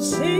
say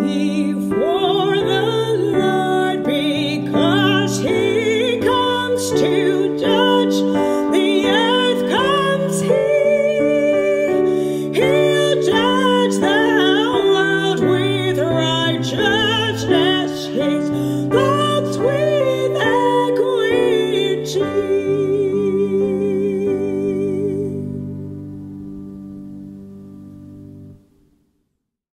before